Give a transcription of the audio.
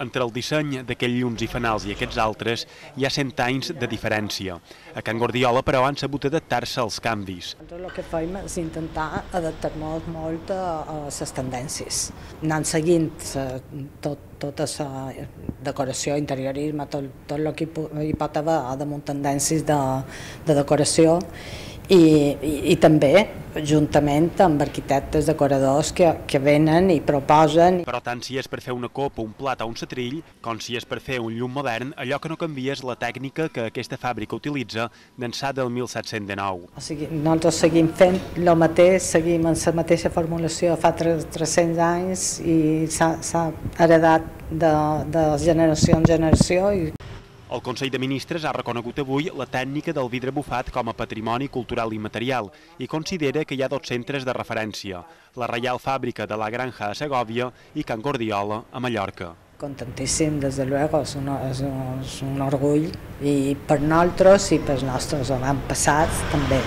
Entre el disseny d'aquells llums i fanals i aquests altres hi ha 100 anys de diferència. A Can Guardiola, però, han sabut adaptar-se als canvis. Nosaltres el que fem és intentar adaptar-nos molt a les tendències, anant seguint eh, tot, tota la decoració, interiorisme, tot, tot el que hi pot haver damunt tendències de, de decoració i, i, i també juntament amb arquitectes decoradors que, que venen i proposen. Però tant si és per fer una copa, un plat o un setrill, com si és per fer un llum modern, allò que no canvia és la tècnica que aquesta fàbrica utilitza d'ençà del 1719. O sigui, nosaltres seguim fent el mateix, seguim en la mateixa formulació fa 300 anys i s'ha heredat de, de generació en generació i el Consell de Ministres ha reconegut avui la tècnica del vidre bufat com a patrimoni cultural i material i considera que hi ha dos centres de referència, la Reial Fàbrica de la Granja a Segòvia i Can Gordiola a Mallorca. Contentíssim, des de luego, és un, és un, és un orgull i per nosaltres i pels nostres avantpassats també.